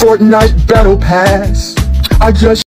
Fortnite Battle Pass. I just